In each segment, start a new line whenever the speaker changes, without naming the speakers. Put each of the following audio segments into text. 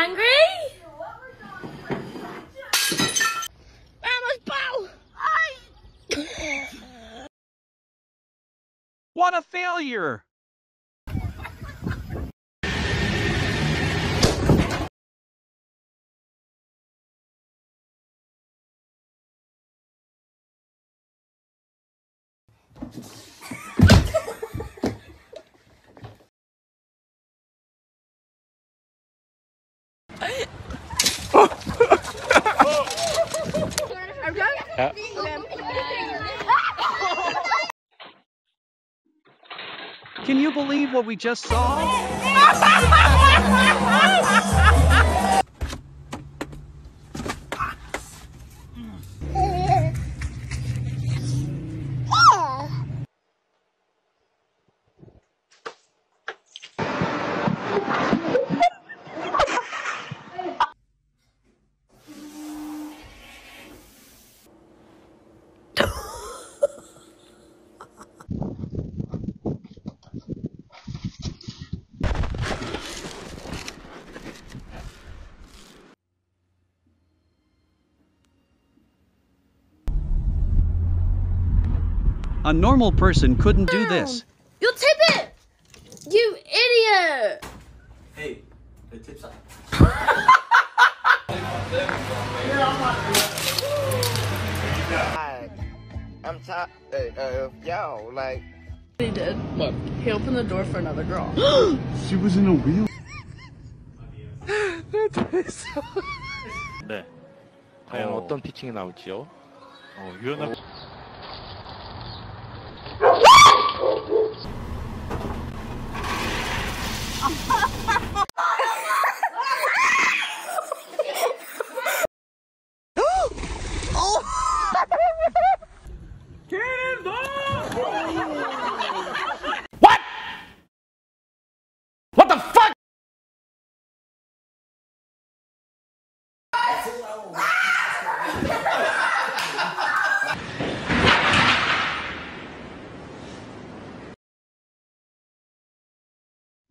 hungry? Vamos, Pau!
What a failure! Can you believe what we just saw? A normal person couldn't do this.
You'll tip it! You idiot!
Hey, the tip's up.
Like, I'm tired. Uh, uh, yo, like.
He did. Look, he opened the door for another girl.
She was in a wheel.
네.
과연
어.
어... 떤 피칭이 나올지요?
어, 유연한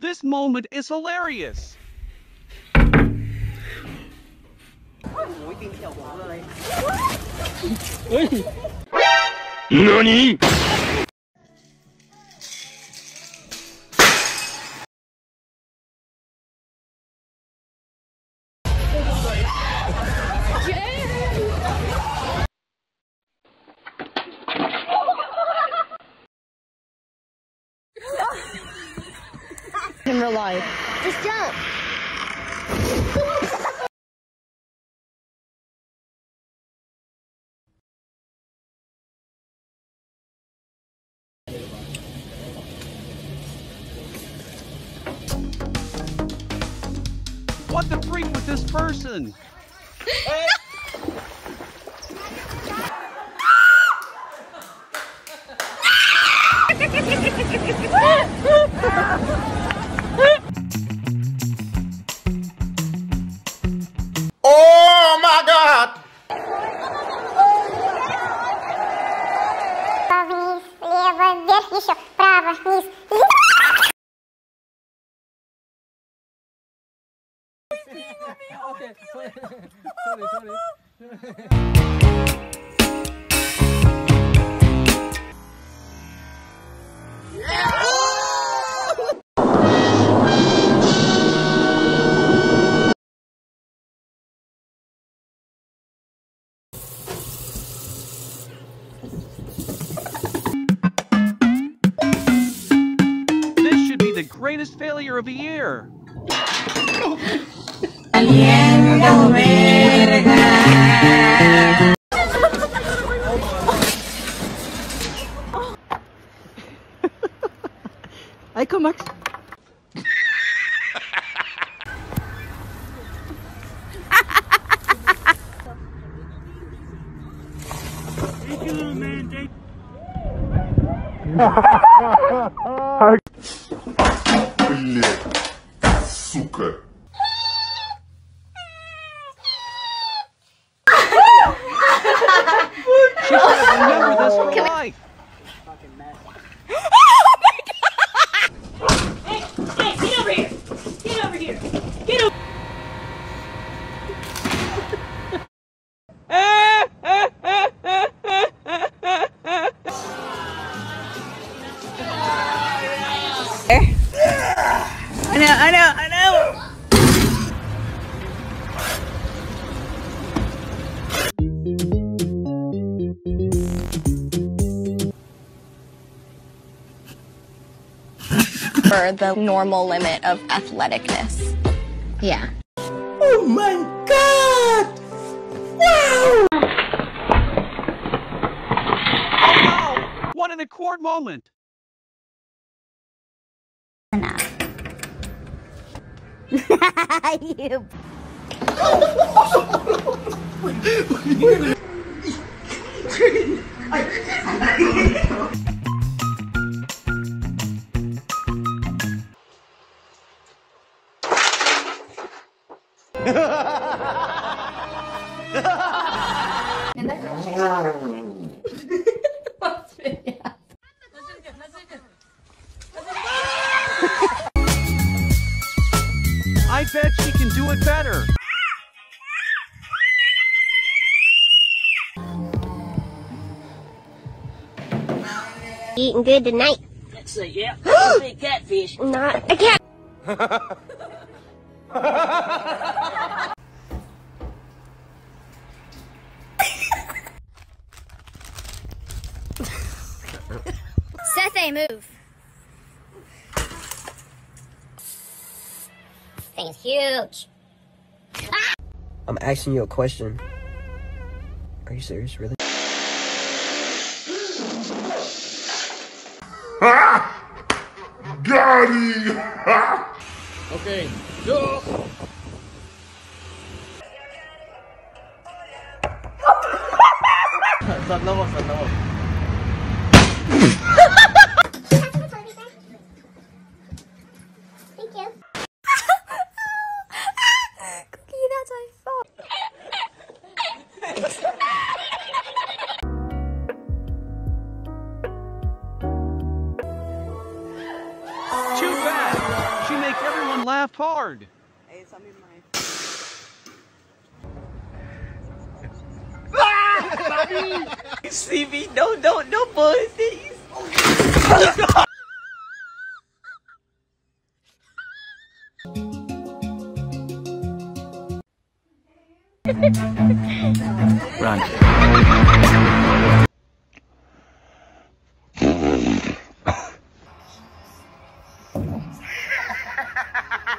This moment is hilarious.
In real life. Just jump!
What the freak with this person?
Oh
еще, право, вниз.
This greatest failure of the year. Aí, como é for
the normal limit of athleticness. Yeah.
Oh my god! Wow!
Oh no! One in a court moment.
you.
Eating good tonight.
Let's see, yeah. Big catfish.
Not a cat. Seth, a move. Thing's huge.
I'm asking you a question. Are you serious, really?
Him!
Okay, go!
Saan na mo, saan
Too bad. She makes everyone laugh hard.
Stevie, no, no, no pussies.
Run.